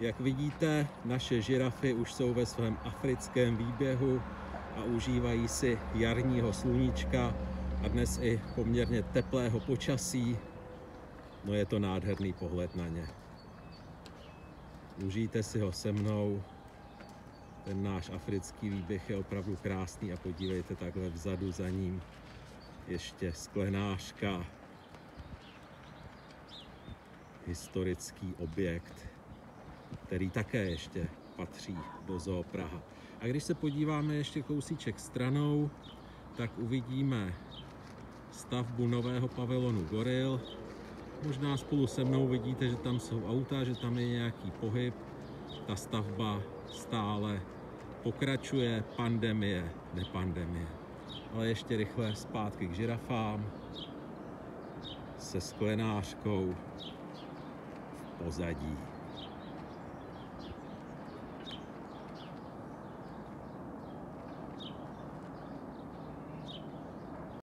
Jak vidíte, naše žirafy už jsou ve svém africkém výběhu a užívají si jarního sluníčka a dnes i poměrně teplého počasí. No je to nádherný pohled na ně. Užijte si ho se mnou. Ten náš africký výběh je opravdu krásný a podívejte takhle vzadu za ním ještě sklenářka. Historický objekt, který také ještě patří do Zoo Praha. A když se podíváme ještě kousíček stranou, tak uvidíme stavbu nového pavilonu Goril. Možná spolu se mnou vidíte, že tam jsou auta, že tam je nějaký pohyb. Ta stavba stále pokračuje, pandemie, nepandemie. Ale ještě rychle zpátky k žirafám se sklenářkou v pozadí.